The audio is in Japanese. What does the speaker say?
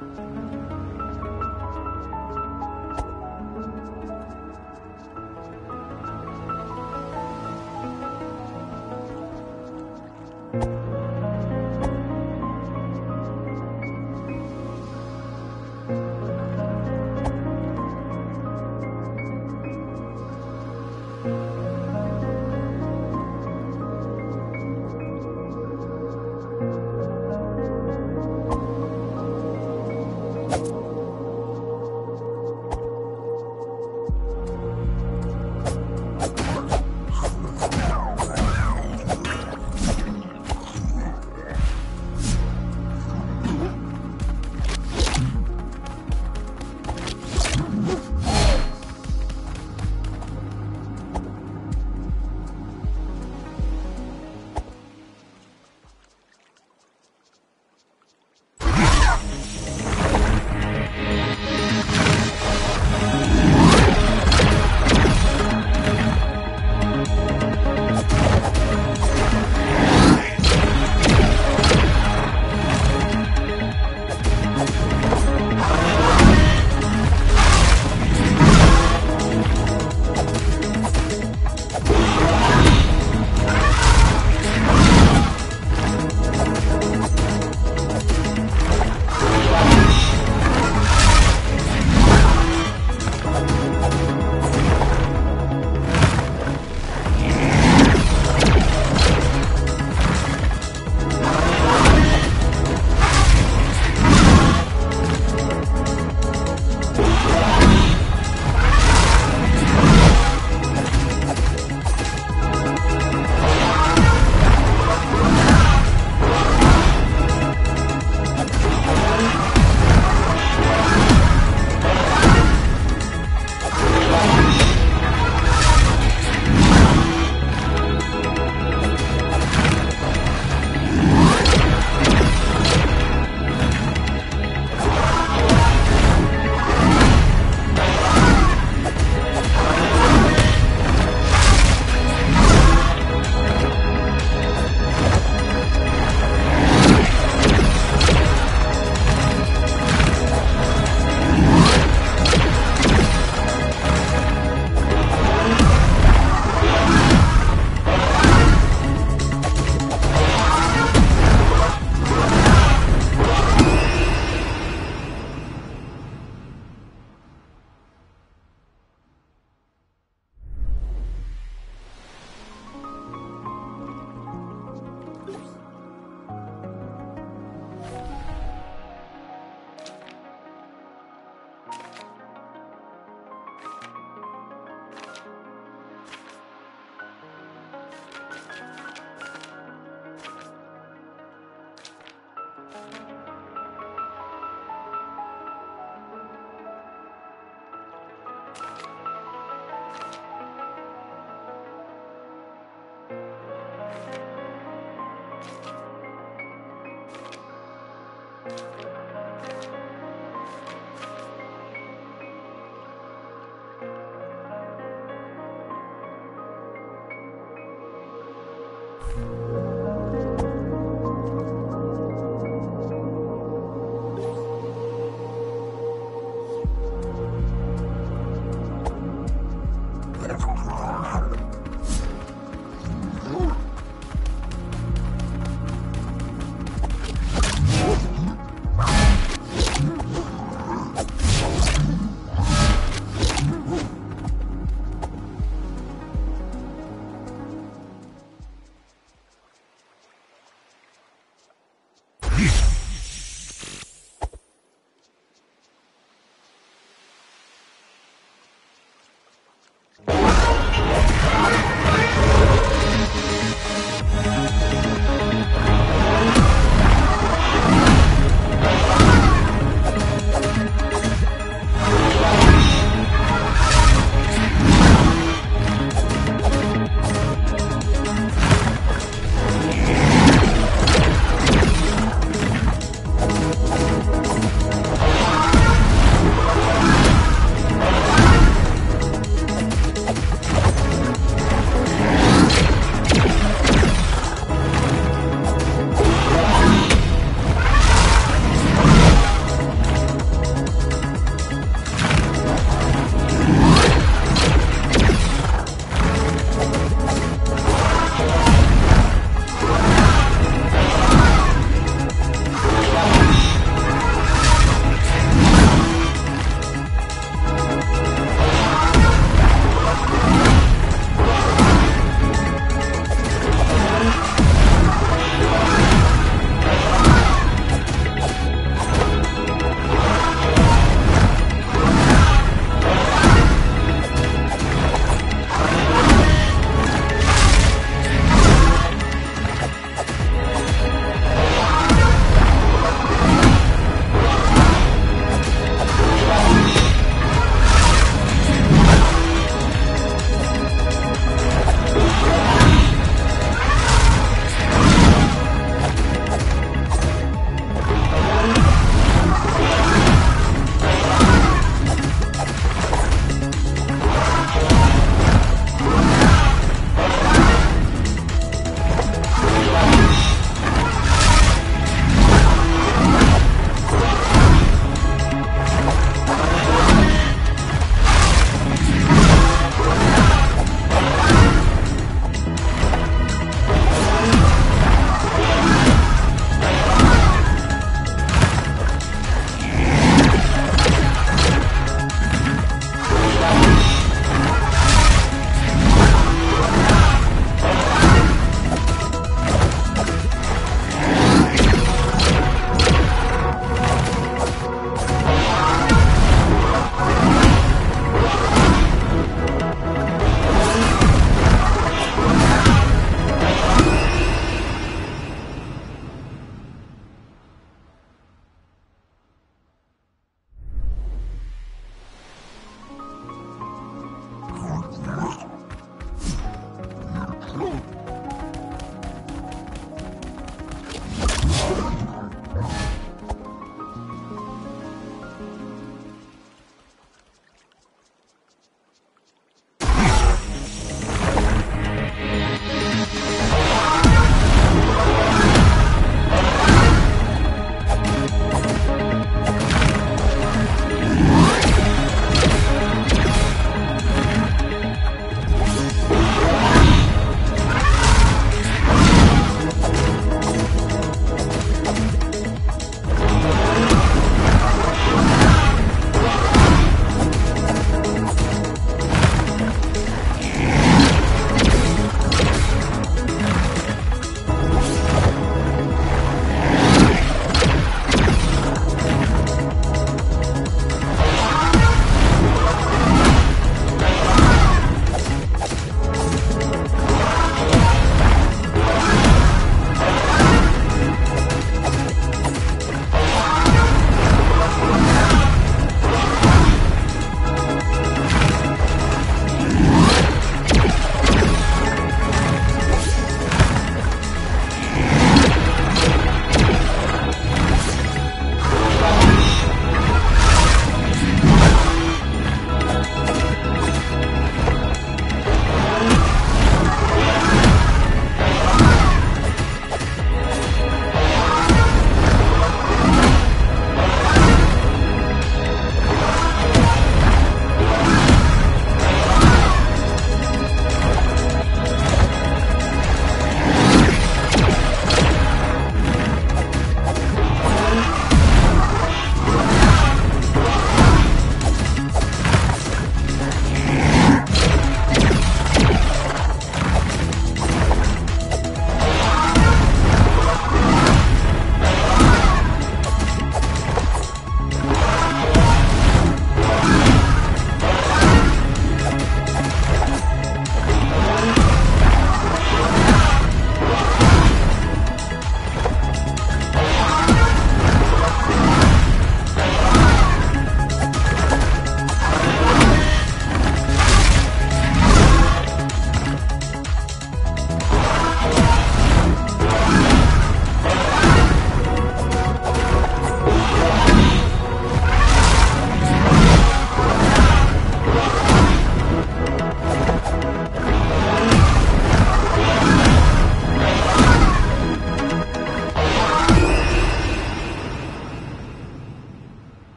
嗯。